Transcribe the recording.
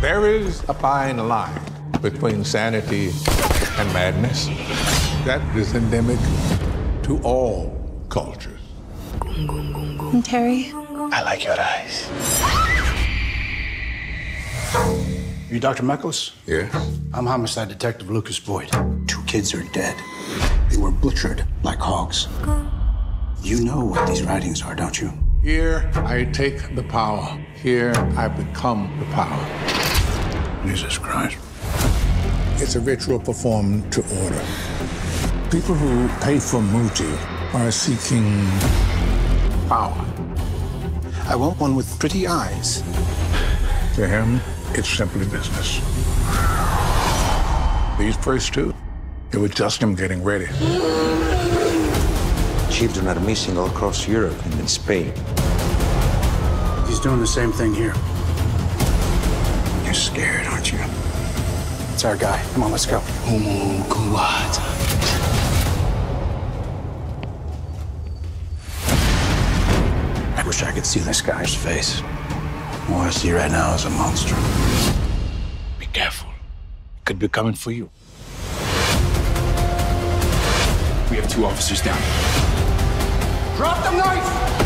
There is a fine line between sanity and madness that is endemic to all cultures. Terry? I like your eyes. You Dr. Mackles? Yes? I'm homicide detective Lucas Boyd. Two kids are dead. They were butchered like hogs. You know what these writings are, don't you? Here I take the power. Here I become the power. Jesus Christ. It's a ritual performed to order. People who pay for Muti are seeking power. I want one with pretty eyes. To him, it's simply business. These first two, it was just him getting ready. Children are missing all across Europe and in Spain. He's doing the same thing here. You're scared, aren't you? It's our guy. Come on, let's go. Oh, God. I wish I could see this guy's face. All I see right now is a monster. Be careful. It could be coming for you. We have two officers down. Drop the knife!